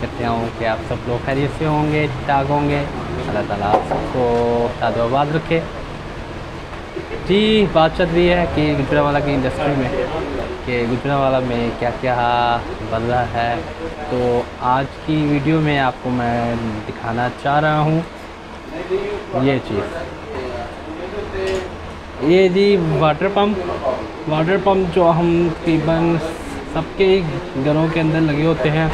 करते हूँ कि आप सब लोग खैरियत से होंगे ठीक होंगे। अल्लाह ताला आप सबको साद आबाद रखे। जी, बात चल रही है कि गुजरावाला की इंडस्ट्री में, कि गुजरावाला में क्या क्या बन रहा है। तो आज की वीडियो में आपको मैं दिखाना चाह रहा हूँ ये चीज़। ये जी वाटर पंप वाटर पंप जो हम तकरीबन सबके घरों के अंदर लगे होते हैं।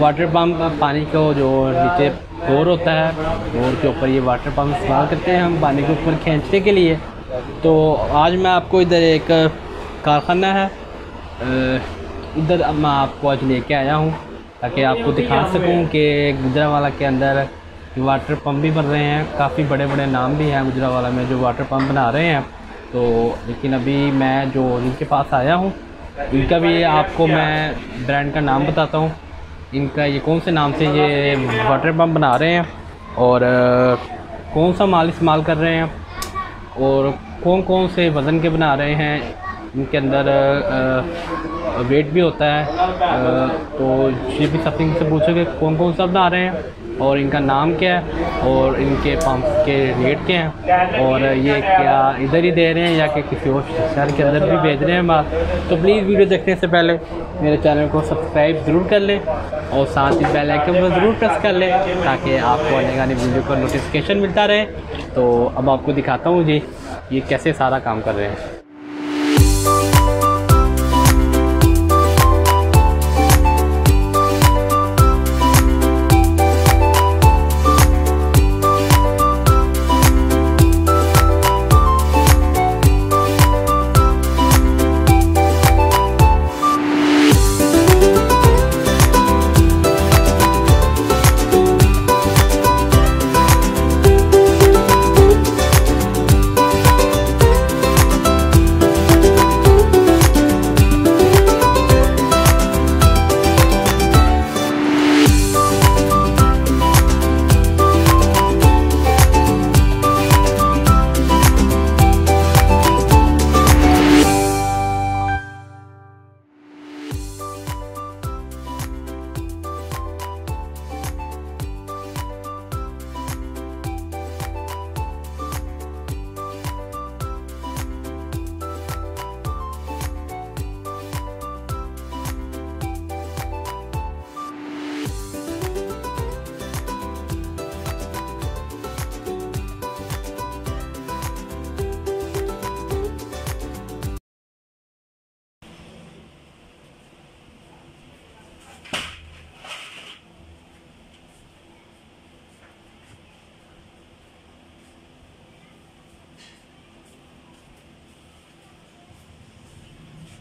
वाटर पंप पानी को जो नीचे बोर होता है बोर के ऊपर ये वाटर पंप इस्तेमाल करते हैं हम पानी के ऊपर खींचने के लिए। तो आज मैं आपको इधर एक कारखाना है इधर मैं आपको आज लेके आया हूँ, ताकि आपको दिखा सकूँ कि गुजरा वाला के अंदर वाटर पंप भी बन रहे हैं। काफ़ी बड़े बड़े नाम भी हैं गुजरावाला में, जो वाटर पंप बना रहे हैं। तो लेकिन अभी मैं जो इनके पास आया हूँ, इनका भी आपको मैं ब्रांड का नाम बताता हूँ। इनका ये कौन से नाम से ये वाटर पंप बना रहे हैं और कौन सा माल इस्तेमाल कर रहे हैं और कौन कौन से वज़न के बना रहे हैं। इनके अंदर वेट भी होता है। तो ये भी सबसे पूछोगे कौन कौन सा बना रहे हैं। और इनका नाम क्या है और इनके पंप के रेट क्या हैं? और ये क्या इधर ही दे रहे हैं या कि किसी और शहर के अंदर भी भेज रहे हैं बात? तो प्लीज़ वीडियो देखने से पहले मेरे चैनल को सब्सक्राइब ज़रूर कर लें और साथ ही बेल आइकन को ज़रूर प्रेस कर लें ताकि आपको आने वाली वीडियो का नोटिफिकेशन मिलता रहे। तो अब आपको दिखाता हूँ जी, ये कैसे सारा काम कर रहे हैं।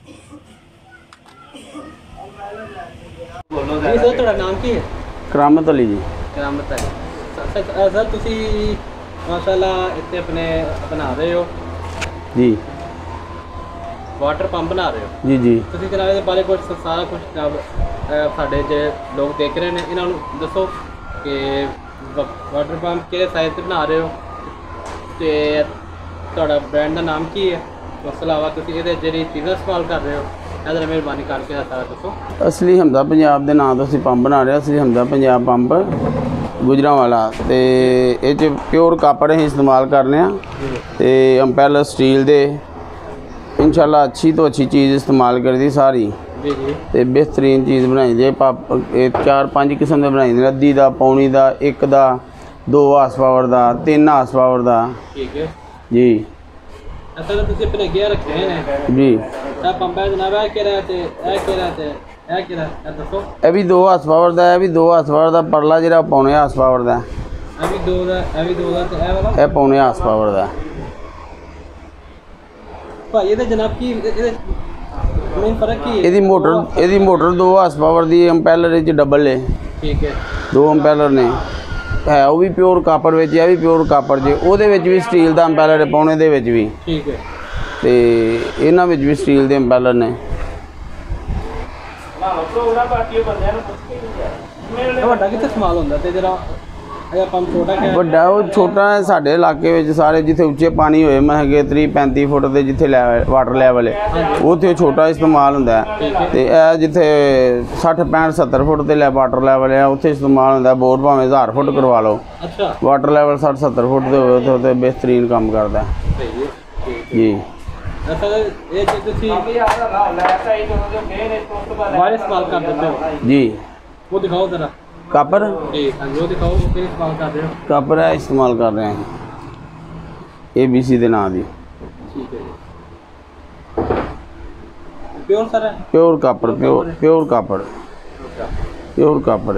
ਜੀ ਸਰ ਤੁਹਾਡਾ ਨਾਮ ਕੀ ਹੈ? ਕਰਾਮਤ ਅਲੀ ਜੀ। ਕਰਾਮਤ ਹੈ ਸਰ ਸਰ ਤੁਸੀਂ ਮਾਸ਼ਾਅੱਲਾ ਇੱਥੇ ਆਪਣੇ ਬਣਾ ਰਹੇ ਹੋ। ਜੀ। ਵਾਟਰ ਪੰਪ ਬਣਾ ਰਹੇ ਹੋ। ਜੀ ਜੀ। ਤੁਸੀਂ ਜਨਾਬ ਇਹਦੇ ਬਾਰੇ ਕੁਝ ਸਾਰਾ ਕੁਝ ਜਨਾਬ ਸਾਡੇ ਜੇ ਲੋਕ ਦੇਖ ਰਹੇ ਨੇ ਇਹਨਾਂ ਨੂੰ ਦੱਸੋ ਕਿ ਵਾਟਰ ਪੰਪ ਕਿਹੜੇ ਸਾਈਜ਼ ਤੇ ਬਣਾ ਰਹੇ ਹੋ? ਤੇ ਤੁਹਾਡਾ ਬ੍ਰਾਂਡ ਦਾ ਨਾਮ ਕੀ ਹੈ? ਉਸ ਤੋਂ ਇਲਾਵਾ ਤੁਸੀਂ ਇਹਦੇ ਜਿਹੜੀ ਚੀਜ਼ਾਂ ਇਸਤੇਮਾਲ ਕਰ ਰਹੇ ਹੋ ਇਹਦਾ ਮਿਹਰਬਾਨੀ ਕਰਕੇ ਇਹਦਾ ਸਾਰਾ ਦੱਸੋ ਅਸਲੀ ਹਮਦਾ ਪੰਜਾਬ ਦੇ ਨਾਂ ਤੋਂ ਅਸੀਂ ਪੰਪ ਬਣਾ ਰਹੇ ਹਾਂ ਅਸਲੀ ਹਮਦਾ ਪੰਜਾਬ ਪੰਪ ਗੁਜਰਾਂਵਾਲਾ ਤੇ ਇਹ ਚ ਪਿਓਰ ਕਾਪਰ ਅਸੀਂ ਇਸਤੇਮਾਲ ਕਰਨੇ ਆ ਤੇ ਅੰਪੈਲਰ ਸਟੀਲ ਦੇ ਇਨਸ਼ਾਅੱਲਾ ਅੱਛੀ ਤੋਂ ਅੱਛੀ ਚੀਜ਼ ਇਸਤੇਮਾਲ ਕਰਦੀ ਸਾਰੀ ਜੀ ਜੀ ਤੇ ਬਿਹਤਰੀਨ ਚੀਜ਼ ਬਣਾਈ ਦੇ ਪਾਪ ਇਹ ਚਾਰ ਪੰਜ ਕਿਸਮ ਦੇ ਬਣਾਈ ਦੇ ਅੱਧੀ ਦਾ ਪੌਣੀ ਦਾ ਇੱਕ ਦਾ ਦੋ ਹਾਰਸ ਪਾਵਰ ਦਾ ਤਿੰਨ ਹਾਰਸ ਪਾਵਰ ਦਾ ਠੀਕ ਹੈ ਜੀ ਅਸਲ ਵਿੱਚ ਤੁਸੀਂ ਆਪਣੇ ਗੇਅਰ ਰੱਖੇ ਹੋਏ ਨੇ। ਜੀ। ਤਾਂ ਪੰਪਾ ਜਨਾਬ ਇਹ ਕਿਹੜਾ ਤੇ ਇਹ ਕਿਹੜਾ ਤੇ ਇਹ ਕਿਹੜਾ ਇਹ ਦੱਸੋ। ਇਹ ਵੀ ਦੋ ਹਾਰਸ ਪਾਵਰ ਦਾ ਹੈ ਇਹ ਵੀ ਦੋ ਪਾਵਰ ਦਾ ਪਰਲਾ ਜਿਹੜਾ ਪੌਣੇ ਪਾਵਰ ਦਾ। ਹੈ। ਇਹ ਵੀ ਦੋ ਦਾ ਇਹ ਵੀ ਦੋ ਦਾ ਤੇ ਇਹ ਵਾਲਾ? ਇਹ ਪੌਣੇ ਹਾਰਸ ਪਾਵਰ ਦਾ। ਹੈ। ਭਾਈ ਇਹਦੇ ਜਨਾਬ ਕੀ ਇਹਦੇ ਮੇਨ ਫ਼ਰਕ ਕੀ ਹੈ? ਇਹਦੀ ਮੋਟਰ ਇਹਦੀ ਮੋਟਰ 2 ਹਾਰਸ ਪਾਵਰ ਦੀ ਇੰਪੈਲਰ ਵਿੱਚ ਡਬਲ ਹੈ ਠੀਕ ਹੈ। ਦੋ ਇੰਪੈਲਰ ਨੇ। ਹੈ ਉਹ ਵੀ ਪਿਓਰ ਕਾਪਰ ਵਿੱਚ ਆ ਵੀ ਪਿਓਰ ਕਾਪਰ ਜੇ। ਉਹਦੇ ਵਿੱਚ ਵੀ ਸਟੀਲ ਦਾ ਅੰਬੈਲਰ ਪਾਉਣੇ ਦੇ ਵਿੱਚ ਵੀ। ਠੀਕ ਹੈ। ਤੇ ਇਹਨਾਂ ਵਿੱਚ ਵੀ ਸਟੀਲ ਦੇ ਅੰਬੈਲਰ ਨੇ। ਨਾ ਉਹ ਉਹਨਾਂ ਬਾਕੀ ਬੰਦਿਆਂ ਨੂੰ ਪੁੱਛ ਕੇ ਨਹੀਂ ਜਾ ਮੇਰੇ ਵੱਡਾ ਕਿੱਥੇ ਸਮਾਲ ਹੁੰਦਾ ਤੇ ਜਿਹੜਾ ਵੱਡਾ ਉਹ ਛੋਟਾ ਹੈ ਸਾਡੇ ਇਲਾਕੇ ਵਿੱਚ ਸਾਰੇ ਜਿੱਥੇ ਉੱਚੇ ਪਾਣੀ ਹੋਏ ਮੈਂ ਹੈਗੇ 30 35 ਫੁੱਟ ਦੇ ਜਿੱਥੇ ਵਾਟਰ ਲੈਵਲ ਹੈ। ਉੱਥੇ ਛੋਟਾ ਇਸਤੇਮਾਲ ਹੁੰਦਾ ਹੈ। ਤੇ ਇਹ ਜਿੱਥੇ 60 65 70 ਫੁੱਟ ਤੇ ਲੈ ਵਾਟਰ ਲੈਵਲ ਹੈ ਉੱਥੇ ਇਸਤੇਮਾਲ ਹੁੰਦਾ। ਬੋਰ ਭਾਵੇਂ 1000 ਫੁੱਟ ਕਰਵਾ ਲਓ। ਅੱਛਾ। ਵਾਟਰ ਲੈਵਲ 60 70 ਫੁੱਟ ਦੇ ਹੋਵੇ ਉੱਥੇ ਤੇ ਬਿਹਤਰੀਨ ਕੰਮ ਕਰਦਾ ਜੀ। ਇਹ ਤੁਸੀਂ ਵਾਇਰ ਇਸਤੇਮਾਲ ਕਰ ਦਿੰਦੇ ਹੋ। ਜੀ। ਉਹ ਦਿਖਾਓ ਜ਼ਰਾ। कापर? कापर है इस्तेमाल कर रहे हैं। ए बी सी के नाम भी pure copper pure copper pure copper.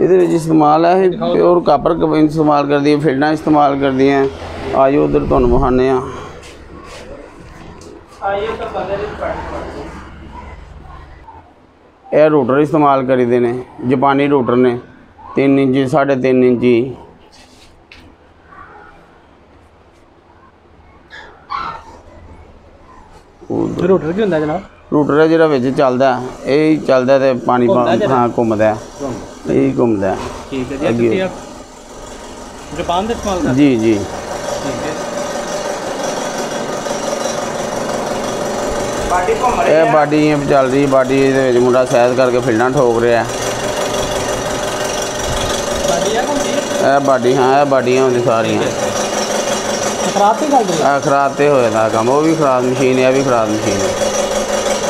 ये इस्तेमाल है? प्योर कापर इस्तेमाल कर दी फिल्डा इस्तेमाल कर दिए। आइयो उधर तो तुम बहाने ਇਹ ਰੋਟਰ ਇਸਤੇਮਾਲ ਕਰੀਦੇ ਨੇ ਜਾਪਾਨੀ ਰੋਟਰ ਨੇ 3 ਇੰਚੀ 3.5 ਇੰਚੀ ਉਹ ਰੋਟਰ ਕੀ ਹੁੰਦਾ ਜਨਾਬ ਰੋਟਰ ਹੈ ਜਿਹੜਾ ਵਿੱਚ ਚੱਲਦਾ ਇਹ ਹੀ ਚੱਲਦਾ ਤੇ ਪਾਣੀ? ਹਾਂ ਘੁੰਮਦਾ। ਇਹ ਘੁੰਮਦਾ। ਠੀਕ ਹੈ ਜੀ। ਤੁਸੀਂ ਜਾਪਾਨ ਦੇ ਇਸਤੇਮਾਲ ਕਰਦੇ ਜੀ ਜੀ ਹੋ? ਠੀਕ ਹੈ ਇਹ ਬਾਡੀ ਇਹ ਚੱਲ ਰਹੀ ਬਾਡੀ ਇਹਦੇ ਵਿੱਚ ਮੁੰਡਾ ਸੈਜ਼ ਕਰਕੇ ਫਿਲਡਾਂ ਠੋਕ ਰਿਹਾ। ਆ ਇਹ ਬਾਡੀ ਹਾਂ ਇਹ ਬਾਡੀਆਂ ਹੁੰਦੀ ਸਾਰੀਆਂ। ਖਰਾਬ ਤੇ ਦੇ ਆ ਖਰਾਬ ਤੇ ਹੋਇਆ ਦਾ ਕੰਮ ਉਹ ਵੀ ਖਰਾਬ ਮਸ਼ੀਨ ਹੈ ਵੀ ਖਰਾਬ ਮਸ਼ੀਨ ਹੈ।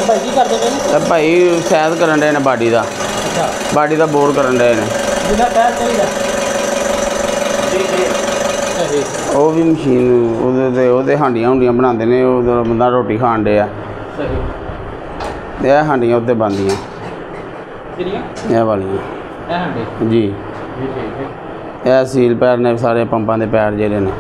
ਭਾਈ ਕੀ ਕਰਦੇ ਨੇ? ਭਾਈ ਸੈਜ਼ ਕਰਨ ਦੇ ਨੇ ਬਾਡੀ ਦਾ। ਅੱਛਾ। ਬਾਡੀ ਦਾ ਬੋਰ ਕਰਨ ਦੇ ਨੇ। ਜਿਹਦਾ ਟਾਇਰ ਚਾਹੀਦਾ ਸਹੀ ਉਹ ਵੀ ਮਸ਼ੀਨ ਉਹਦੇ ਤੇ ਉਹਦੇ ਹਾਂਡੀਆਂ ਹੁੰਡੀਆਂ ਬਣਾਉਂਦੇ ਨੇ ਉਹਦਾ ਬੰਦਾ ਰੋਟੀ ਖਾਣ ਸਹੀ ਤੇ ਇਹ ਹਾਂਡੀਆਂ ਉੱਤੇ ਬੰਦੀਆਂ ਕਿਹੜੀਆਂ ਇਹ ਵਾਲੀਆਂ ਇਹ ਹੰਡੇ ਜੀ ਜੀ ਠੀਕ ਹੈ ਇਹ ਸੀਲ ਪੈਰ ਨੇ ਸਾਰੇ ਪੰਪਾਂ ਦੇ ਪੈਰ ਜਿਹੜੇ ਨੇ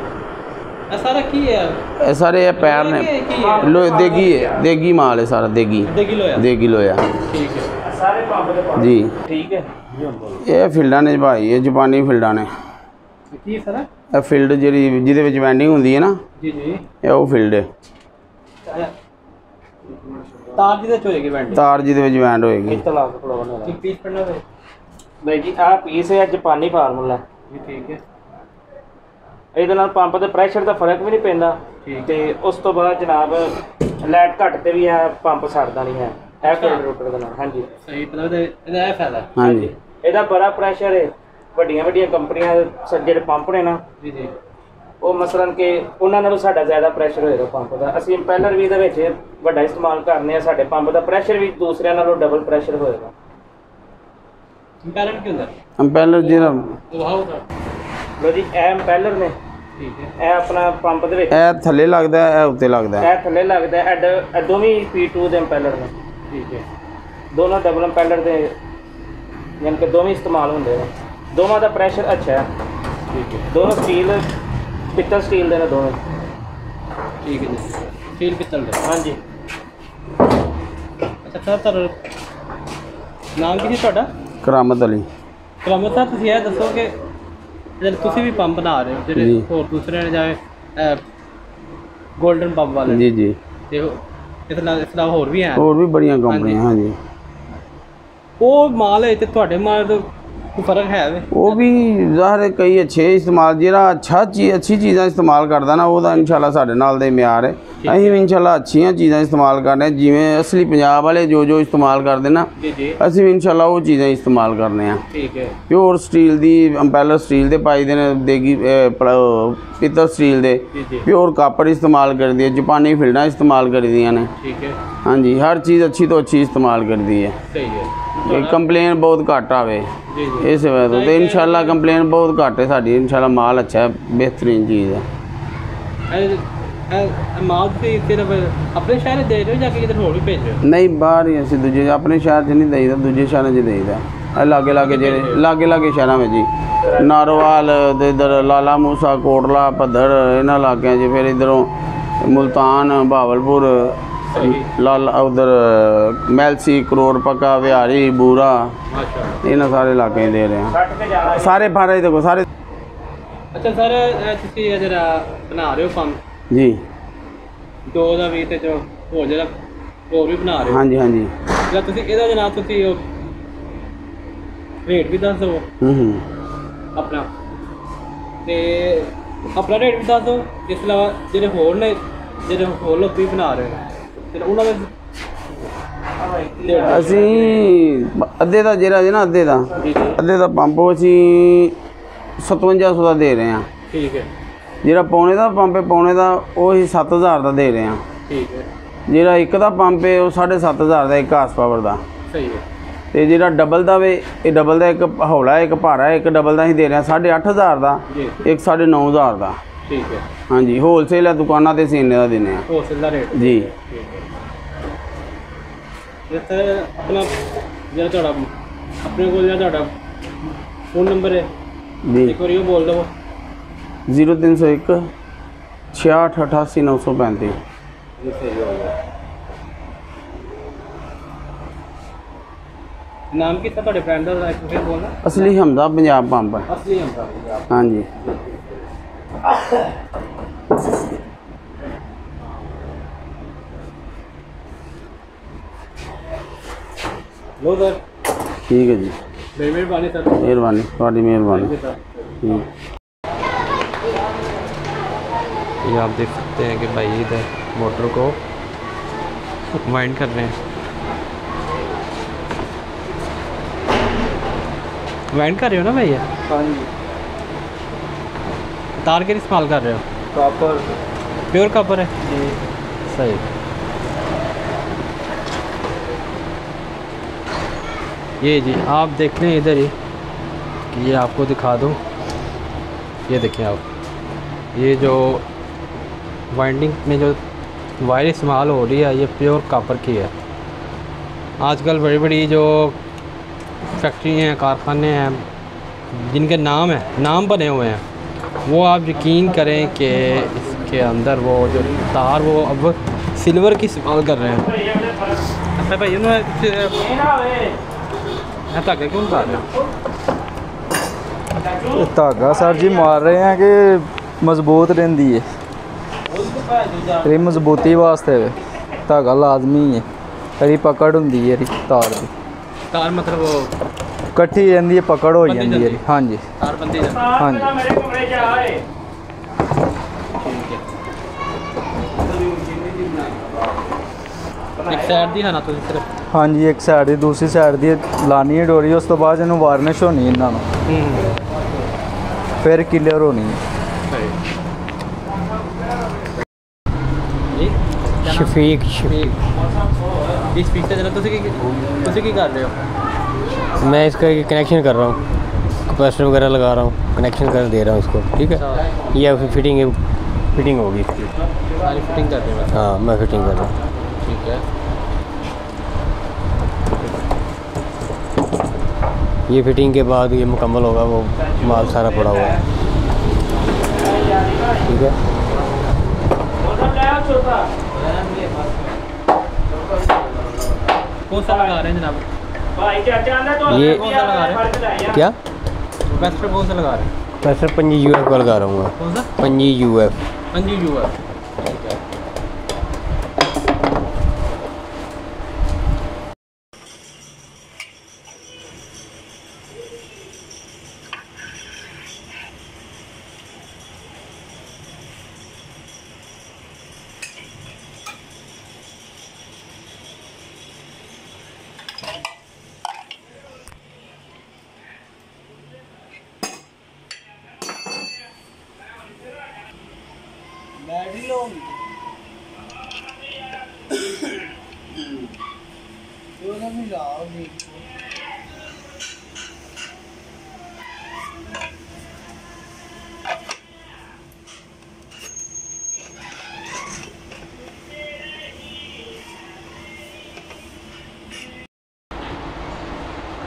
ਇਹ ਸਾਰਾ ਕੀ ਹੈ ਇਹ ਸਾਰੇ ਇਹ ਪੈਰ ਨੇ ਇਹ ਕੀ ਹੈ ਲੋ ਦੇਗੀ ਹੈ ਦੇਗੀ ਮਾਲ ਹੈ ਸਾਰਾ ਦੇਗੀ ਅੱਧੇ ਕਿਲੋ ਆ ਦੇਗੀ ਲੋਇਆ ਠੀਕ ਹੈ ਜੀ ਠੀਕ ਹੈ ਜੀ ਹੁਣ ਬੋਲੋ ਇਹ ਫੀਲਡਾਂ ਨੇ ਭਾਈ ਇਹ ਜਾਪਾਨੀ ਫੀਲਡਾਂ ਨੇ ਕੀ ਹੈ ਸਰ ਇਹ ਫੀਲਡ ਜਿਹੜੀ ਜਿਹਦੇ ਵਿੱਚ ਵੈਂਡਿੰਗ ਹੁੰਦੀ ਹੈ ਨਾ ਜੀ ਜੀ ਇਹ ਉਹ ਫੀਲਡ ਹੈ ਤਾਰ ਜਿਹਦੇ ਚ ਹੋਏਗੀ ਵੈਂਡੀ ਤਾਰ ਜਿਹਦੇ ਵਿੱਚ ਵੈਂਡ ਹੋਏਗੀ। ਤਲਾਕ ਖੜਾਉਣਾ ਠੀਕ ਪੀਸ ਪੜਨਾ ਹੋਵੇ ਬਈ ਜੀ ਆਹ ਪੀਸ ਹੈ ਜਾਪਾਨੀ ਫਾਰਮੂਲਾ ਜੀ ਠੀਕ ਹੈ। ਇਹਦੇ ਨਾਲ ਪੰਪ ਦੇ ਪ੍ਰੈਸ਼ਰ ਦਾ ਫ਼ਰਕ ਵੀ ਨਹੀਂ ਪੈਂਦਾ। ਤੇ ਉਸ ਤੋਂ ਬਾਅਦ ਜਨਾਬ ਲਾਈਟ ਘੱਟ ਤੇ ਵੀ ਆ ਪੰਪ ਸੜਦਾ ਨਹੀਂ ਹੈ। ਇਹ ਫੀਲਡ ਰੋਟਰ ਦੇ ਨਾਲ ਹਾਂਜੀ। ਸਹੀ ਮਤਲਬ ਇਹਦਾ ਇਹਦਾ ਇਹ ਫਾਇਦਾ। ਹਾਂਜੀ। ਇਹਦਾ ਬੜਾ ਪ੍ਰੈਸ਼ਰ ਹੈ। ਵੱਡੀਆਂ ਵੱਡੀਆਂ ਕੰਪਨੀਆਂ ਦੇ ਜਿਹੜੇ ਪੰਪ ਨੇ ਨਾ। ਜੀ ਜੀ। ਉਹ ਮਸਲਨ ਕਿ ਉਹਨਾਂ ਨਾਲੋਂ ਸਾਡਾ ਜ਼ਿਆਦਾ ਪ੍ਰੈਸ਼ਰ ਹੋਏਗਾ ਪੰਪ ਦਾ ਅਸੀਂ ਇੰਪੈਲਰ ਵੀ ਇਹਦੇ ਵਿੱਚ ਵੱਡਾ ਇਸਤੇਮਾਲ ਕਰਨੇ ਆ ਸਾਡੇ ਪੰਪ ਦਾ ਪ੍ਰੈਸ਼ਰ ਵੀ ਦੂਸਰਿਆਂ ਨਾਲੋਂ ਡਬਲ ਪ੍ਰੈਸ਼ਰ ਹੋਏਗਾ ਇੰਪੈਲਰ ਕੀ ਹੁੰਦਾ ਇੰਪੈਲਰ ਜਿਹੜਾ ਉਹ ਹਾਉਗਾ ਲੋ ਜੀ ਇਹ ਇੰਪੈਲਰ ਨੇ ਠੀਕ ਹੈ ਇਹ ਆਪਣਾ ਪੰਪ ਦੇ ਵਿੱਚ ਇਹ ਥੱਲੇ ਲੱਗਦਾ ਹੈ, ਇਹ ਉੱਤੇ ਲੱਗਦਾ ਹੈ। ਇਹ ਥੱਲੇ ਲੱਗਦਾ ਹੈ ਐਡ ਇਹ ਦੋਵੇਂ P2 ਦੇ ਇੰਪੈਲਰ ਨੇ ਠੀਕ ਹੈ ਦੋਨੋਂ ਡਬਲ ਇੰਪੈਲਰ ਦੇ ਯਾਨੀ ਕਿ ਦੋਵੇਂ ਇਸਤੇਮਾਲ ਹੁੰਦੇ ਨੇ ਦੋਵਾਂ ਦਾ ਪ੍ਰੈਸ਼ਰ ਅੱਛਾ ਹੈ ਠੀਕ ਹੈ ਦੋਨੋਂ ਸਟੀਲ ਪਿੱਤਲ ਸਟੀਲ ਦੇ ਨੇ ਦੋਵੇਂ। ਠੀਕ ਹੈ ਜੀ। ਸਟੀਲ ਪਿੱਤਲ ਦੇ। ਹਾਂਜੀ। ਅੱਛਾ ਸਰ ਤੁਹਾਡਾ ਨਾਮ ਕੀ ਸੀ ਤੁਹਾਡਾ? ਕਰਾਮਤ ਅਲੀ। ਕਰਾਮਤ ਸਾਹਿਬ ਤੁਸੀਂ ਇਹ ਦੱਸੋ ਕਿ ਜਿਹੜੇ ਤੁਸੀਂ ਵੀ ਪੰਪ ਬਣਾ ਰਹੇ ਹੋ ਜਿਹੜੇ ਜੀ। ਹੋਰ ਦੂਸਰੇ ਨੇ ਜਾਵੇ 골ਡਨ ਪੰਪ ਵਾਲੇ। ਜੀ ਜੀ। ਤੇ ਉਹ- ਇਸ ਨਾਲ ਇਸ ਨਾਲ ਹੋਰ ਵੀ ਹੈ? ਹੋਰ ਵੀ ਬੜੀਆਂ ਕੰਪਨੀਆਂ ਹਾਂਜੀ। ਉਹ ਮਾਲ ਹੈ ਤੇ ਤੁਹਾਡੇ ਮਾਲ ਦਾ फ़र्क है वो भी ज़ाहिर कई अच्छे इस्तेमाल जरा अच्छा ची अच्छी चीज़ां इस्तेमाल करता ना ओह्दा इंशाल्लाह साढ़े नाल म्यार ऐ ਅਸੀਂ ਵੀ ਇਨਸ਼ਾਅੱਲਾ ਅੱਛੀਆਂ ਚੀਜ਼ਾਂ ਇਸਤੇਮਾਲ ਕਰਨੇ ਹਾਂ, ਜਿਵੇਂ ਅਸਲੀ ਪੰਜਾਬ ਵਾਲੇ ਜੋ ਜੋ ਇਸਤੇਮਾਲ ਕਰਦੇ ਨਾ ਜੀ ਜੀ ਅਸੀਂ ਵੀ ਇਨਸ਼ਾਅੱਲਾ ਉਹ ਚੀਜ਼ਾਂ ਇਸਤੇਮਾਲ ਕਰਨੇ ਆ ਠੀਕ ਹੈ ਪਿਓਰ ਸਟੀਲ ਦੀ ਅੰਪੈਲਰ ਸਟੀਲ ਦੇ ਪਾਈ ਦੇ ਨੇ ਦੇਗੀ ਅਹ, ਪਲ- ਪਿੱਤਲ ਸਟੀਲ ਦੇ ਜੀ ਜੀ ਪਿਓਰ ਕਾਪਰ ਇਸਤੇਮਾਲ ਕਰਦੀ ਹੈ ਜਾਪਾਨੀ ਫਿਲਡਾਂ ਇਸਤੇਮਾਲ ਕਰਦੀਆਂ ਨੇ ਠੀਕ ਹੈ ਹਾਂਜੀ ਹਰ ਚੀਜ਼ ਅੱਛੀ ਤੋਂ ਅੱਛੀ ਇਸਤੇਮਾਲ ਕਰਦੀ ਹੈ ਸਹੀ ਹੈ ਇਹ ਕੰਪਲੇਨ ਬਹੁਤ ਘੱਟ ਆਵੇ ਜੀ ਜੀ ਇਸ ਵਜ੍ਹਾ ਤੋਂ ਤੇ ਇਨਸ਼ਾਅੱਲਾ ਕੰਪਲੇਨ ਬਹੁਤ ਘੱਟ ਹੈ ਸਾਡੀ ਇਨਸ਼ਾਅੱਲਾ ਮਾਲ ਅੱਛਾ ਹੈ ਬਿਹਤਰੀਨ ਚੀਜ਼ ਹੈ ਇਹ ਇਹ- ਇਹ ਮਾਲ ਤੁਸੀਂ ਸਿਰਫ ਆਪਣੇ ਸ਼ਹਿਰ 'ਚ ਦੇ ਰਹੇ ਹੋ ਜਾਂ ਕਿ ਕਿਤੇ ਹੋਰ ਵੀ ਭੇਜ ਰਹੇ ਹੋ ਨਹੀਂ ਬਾਹਰ ਹੀ ਅਸੀਂ ਦੂਜੇ ਆਪਣੇ ਸ਼ਹਿਰ 'ਚ ਨਹੀਂ ਦੇਈਦਾ ਦੂਜੇ ਸ਼ਹਿਰਾਂ 'ਚ ਦੇਈਦਾ ਇਹ ਲਾਗੇ ਲਾਗੇ ਜਿਹੜੇ ਲਾਗੇ ਲਾਗੇ ਸ਼ਹਿਰਾਂ ਵਿੱਚ ਜੀ ਨਾਰੋਵਾਲ ਤੇ ਇਧਰ ਲਾਲਾ ਮੂਸਾ ਕੋਟਲਾ ਭੱਦਰ ਇਹਨਾਂ ਇਲਾਕਿਆਂ 'ਚ ਫਿਰ ਇਧਰੋਂ ਮੁਲਤਾਨ ਭਾਵਲਪੁਰ ਸਹੀ ਲਾਲ ਉਧਰ ਮੈਲਸੀ ਕਰੋੜ ਪੱਕਾ ਵਿਹਾਰੀ ਬੂਰਾ ਮਾਸ਼ਾ ਇਹਨਾਂ ਸਾਰੇ ਇਲਾਕੇ 'ਚ ਦੇ ਰਹੇ ਹਾਂ ਛੱਡ ਕੇ ਜਾਣਾ ਸਾਰੇ ਫਾਰੇ ਦੇਖੋ ਸਾਰੇ ਅੱਛਾ ਸਰ ਇਹ ਤੁਸੀਂ ਇਹ ਜਿਹੜਾ ਬਣਾ ਰਹੇ ਹੋ ਪੰਪ ਜੀ। ਦੋ ਦਾ ਵੀ ਤੇ ਜੋ ਹੋਰ ਜਿਹੜਾ ਹੋਰ ਵੀ ਬਣਾ ਰਹੇ ਹੋ। ਹਾਂਜੀ ਹਾਂਜੀ। ਜਿਹੜਾ ਤੁਸੀਂ ਇਹਦਾ ਜਨਾਬ ਤੁਸੀਂ ਉਹ ਰੇਟ ਵੀ ਦੱਸ ਦਿਓ। ਹੂੰ ਹੂੰ। ਆਪਣਾ। ਤੇ ਆਪਣਾ ਰੇਟ ਵੀ ਦੱਸ ਦਿਓ। ਇਸ ਤੋਂ ਇਲਾਵਾ ਜਿਹੜੇ ਹੋਰ ਨੇ ਜਿਹੜੇ ਹੋਰ ਲੋਕ ਵੀ ਬਣਾ ਰਹੇ ਨੇ ਤੇ ਉਹਨਾਂ ਦੇ ਅਸੀਂ ਅੱਧੇ ਦਾ ਜਿਹੜਾ ਹੈ ਨਾ ਅੱਧੇ ਦਾ। ਅੱਧੇ ਦਾ ਪੰਪ ਅਸੀਂ 5700 ਦਾ ਦੇ ਰਹੇ ਹਾਂ। ਠੀਕ ਹੈ। ਜਿਹੜਾ ਪੌਣੇ ਦਾ ਪੰਪ ਹੈ ਪੌਣੇ ਦਾ ਉਹ ਅਸੀਂ 7000 ਦਾ ਦੇ ਰਹੇ ਹਾਂ। ਠੀਕ ਹੈ। ਜਿਹੜਾ ਇੱਕ ਦਾ ਪੰਪ ਹੈ ਉਹ 7500 ਦਾ ਇੱਕ ਹਾਰਸ ਪਾਵਰ ਦਾ। ਸਹੀ ਹੈ। ਤੇ ਜਿਹੜਾ ਡਬਲ ਦਾ ਵੇ ਇਹ ਡਬਲ ਦਾ ਇੱਕ ਹੌਲਾ ਹੈ, ਇੱਕ ਭਾਰਾ ਹੈ, ਇੱਕ ਡਬਲ ਦਾ ਅਸੀਂ ਦੇ ਰਹੇ ਹਾਂ 8500 ਦਾ ਇੱਕ 9500 ਦਾ। ਠੀਕ ਹੈ। ਹਾਂਜੀ ਹੋਲਸੇਲ ਹੈ ਦੁਕਾਨਾਂ ਤੇ ਸੀਨੇ ਦਾ ਦਿੰਦੇ ਆ ਹੋਲਸੇਲ ਦਾ ਰੇਟ ਜੀ। ਆਪਣਾ ਜਿਹੜਾ ਤੁਹਾਡਾ ਆਪਣੇ ਕੋਲ ਜਿਹੜਾ ਤੁਹਾਡਾ ਫੋਨ ਨੰਬਰ ਹੈ ਜੀ। ਇੱਕ ਵਾਰੀ ਉਹ ਬੋਲ ਦਿਓ 0301 6688 935 ਨਾਮ ਕੀ था ਤੁਹਾਡੇ ਫਰੈਂਡ ਦਾ ਇੱਕ ਵਾਰ ਬੋਲਣਾ ਅਸਲੀ ਹਮਦਾ ਪੰਜਾਬ ਪੰਪ ਅਸਲੀ ਹਮਦਾ ਹਾਂਜੀ ਲੋ ਸਰ ਠੀਕ ਹੈ ਜੀ ਬੜੀ ਮਿਹਰਬਾਨੀ ਸਰ ਮਿਹਰਬਾਨੀ ਤੁਹਾਡੀ ਮਿਹਰਬਾਨੀ सर ठीक। ये आप देख सकते हैं कि भाई इधर मोटर को वाइंड कर रहे हैं। वाइंड कर रहे हो ना भैया हाँ जी। तार के इस्तेमाल कर रहे हो? कॉपर प्योर कॉपर है? जी। सही। ये जी आप देख लें इधर ही कि ये आपको दिखा दूँ। ये देखिए आप। ये जो वाइंडिंग में जो वायर इस्तेमाल हो रही है, ये प्योर कापर की है। आजकल बड़ी बड़ी जो फैक्ट्री हैं, कारखाने हैं, जिनके नाम हैं, नाम बने हुए हैं, वो आप यकीन करें कि इसके अंदर वो जो तार, वो अब सिल्वर की इस्तेमाल कर रहे हैं। अच्छा धागा क्यों धागा सर जी मार रहे हैं कि मज़बूत रही है। ਇਹ ਮਜ਼ਬੂਤੀ ਵਾਸਤੇ ਧਾਗਾ ਲਾਜ਼ਮੀ ਹੈ ਇਹਦੀ ਪਕੜ ਹੁੰਦੀ ਹੈ ਇਹਦੀ ਤਾਰ ਦੀ। ਤਾਰ ਮਤਲਬ ਇਕੱਠੀ ਜਾਂਦੀ ਹੈ ਪਕੜ ਹੋ ਜਾਂਦੀ ਹੈ ਹਾਂਜੀ। ਤਾਰ ਬੰਦੀ ਹਾਂਜੀ। ਮੇਰੇ ਕਮਰੇ 'ਚ ਆਏ ਇੱਕ ਸਾਈਡ ਦੀ ਹੈ ਤੁਸੀਂ ਸਿਰਫ? ਹਾਂਜੀ ਇੱਕ ਸਾਈਡ ਦੀ ਦੂਸਰੀ ਸਾਈਡ ਦੀ ਲਾਣੀ ਹੈ ਡੋਰੀ। ਉਸ ਤੋਂ ਬਾਅਦ ਇਹਨੂੰ ਵਾਰਨਿਸ਼ ਹੋਣੀ ਇਹਨਾਂ ਨੂੰ। ਫਿਰ ਕਲੀਅਰ ਹੋਣੀ ਹੈ शफीक मैं इसका कनेक्शन कर रहा हूँ। कैपेसिटर वगैरह लगा रहा हूँ। कनेक्शन कर दे रहा हूँ इसको ठीक है? ये फिटिंग फिटिंग होगी इसकी। फिटिंग कर रहे हो? हाँ मैं फिटिंग कर रहा हूँ। ठीक है। ये फिटिंग के बाद ये मुकम्मल होगा वो माल सारा पड़ा हुआ है। ठीक है? क्या? वेस्टर डोसा लगा रहे हैं? पंजी यू का लगा रहा हूँ पंजी यू एफ़ पंजी यू एफ़ ठीक है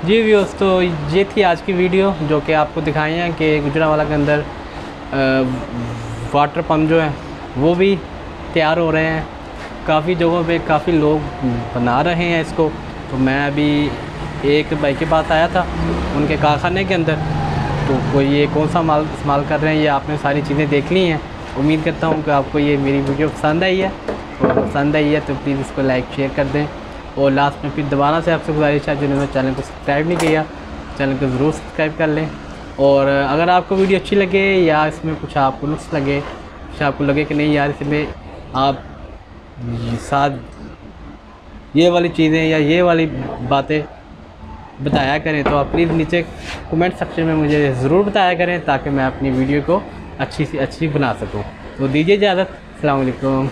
जी व्यूअर्स तो ये थी आज की वीडियो जो कि आपको दिखाई है कि गुजरावाला के अंदर वाटर पम्प जो है, वो भी तैयार हो रहे हैं। काफ़ी जगहों पे काफ़ी लोग बना रहे हैं इसको। तो मैं अभी एक भाई के पास आया था, उनके कारखाने के अंदर। तो कोई ये कौन सा माल इस्तेमाल कर रहे हैं, ये आपने सारी चीज़ें देख ली हैं। उम्मीद करता हूँ कि आपको ये मेरी वीडियो पसंद आई है। और पसंद आई है तो प्लीज़ इसको लाइक शेयर कर दें। और लास्ट में फिर दोबारा से आपसे गुजारिश है, जिन्होंने चैनल को सब्सक्राइब नहीं किया चैनल को ज़रूर सब्सक्राइब कर लें। और अगर आपको वीडियो अच्छी लगे या इसमें कुछ आपको नुक्स लगे, कुछ आपको लगे कि नहीं यार इसमें आप साथ ये वाली चीज़ें या ये वाली बातें बताया करें तो आप प्लीज़ नीचे कमेंट सेक्शन में मुझे ज़रूर बताया करें, ताकि मैं अपनी वीडियो को अच्छी से, अच्छी बना सकूँ। तो दीजिए इजाज़त अलैक्म